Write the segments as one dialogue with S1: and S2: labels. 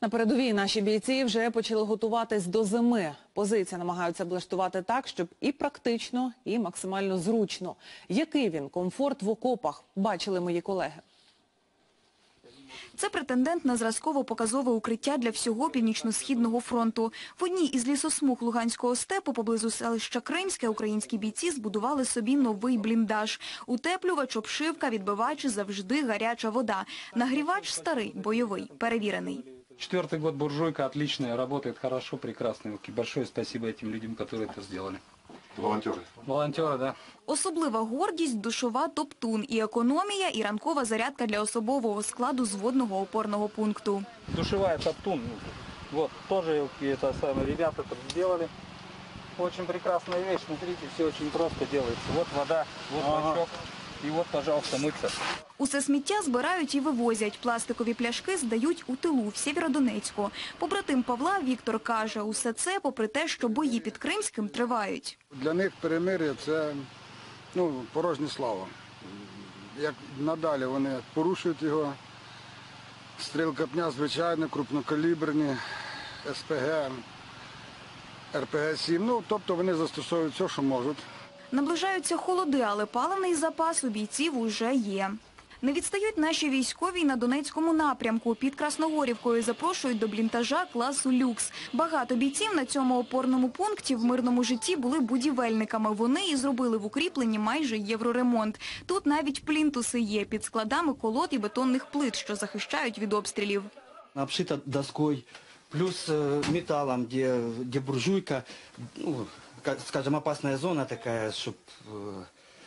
S1: На передовій наші бійці вже почали готуватись до зими. Позиції намагаються облаштувати так, щоб і практично, і максимально зручно. Який він комфорт в окопах, бачили мої колеги.
S2: Це претендент на зразково-показове укриття для всього північно-східного фронту. В одній із лісосмуг Луганського степу поблизу селища Кримське українські бійці збудували собі новий бліндаж. Утеплювач, обшивка, відбивач, завжди гаряча вода. Нагрівач старий, бойовий, перевірений.
S3: Четвертый год буржуйка отличная, работает хорошо, прекрасно. И Большое спасибо этим людям, которые это сделали.
S4: Волонтеры.
S3: Волонтеры, да.
S2: Особлива гордість – душова топтун і економія, і ранкова зарядка для особового складу зводного опорного пункту.
S3: Душевая топтун. Вот, тоже это самое, ребята там сделали. Очень прекрасная вещь, смотрите, все очень просто делается. Вот вода, вот бачок. И вот, пожалуйста, мыться.
S2: Усе сміття збирають і вивозять. Пластикові пляшки здають у тилу в Сєвєродонецьку. Побратим Павла Віктор каже, усе це попри те, що бої під Кримським тривають.
S5: Для них перемир'я це ну, порожня слава. Як надалі вони порушують його, стрілкотня звичайно, крупнокаліберні, СПГ, РПГ-7. Ну, тобто вони застосовують все, що можуть.
S2: Наближаються холоди, але паливний запас у бійців уже є. Не відстають наші військові на Донецькому напрямку. Під Красногорівкою запрошують до блінтажа класу люкс. Багато бійців на цьому опорному пункті в мирному житті були будівельниками. Вони і зробили в укріпленні майже євроремонт. Тут навіть плінтуси є під складами колод і бетонних плит, що захищають від обстрілів.
S6: обшита доской, плюс э, металлом, где, где буржуйка, ну, скажем, опасная зона такая, чтобы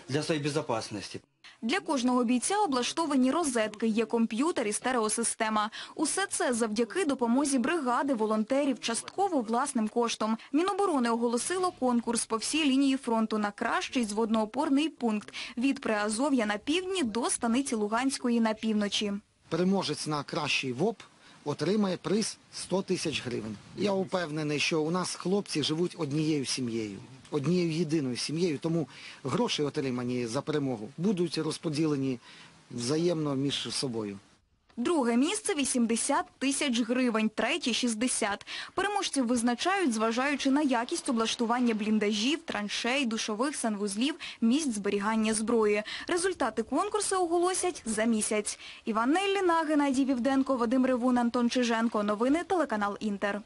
S6: для своей безопасности.
S2: Для кожного бійця облаштовані розетки, є комп'ютер і стереосистема. Усе це завдяки допомозі бригади, волонтерів, частково власним коштом. Міноборони оголосило конкурс по всій лінії фронту на кращий зводноопорний пункт від Приазов'я на півдні до станиці Луганської на півночі.
S7: переможець на кращий ВОП отримає приз 100 тисяч гривень. Я упевнений, що у нас хлопці живуть однією сім'єю, однією єдиною сім'єю, тому гроші, отримані за перемогу, будуть розподілені взаємно між собою.
S2: Друге місце – 80 тисяч гривень, третє – 60. Переможців визначають, зважаючи на якість облаштування бліндажів, траншей, душових санвузлів, місць зберігання зброї. Результати конкурсу оголосять за місяць. Іван Нелліна, Геннадій Вівденко, Вадим Ревун, Антон Чиженко. Новини телеканал Інтер.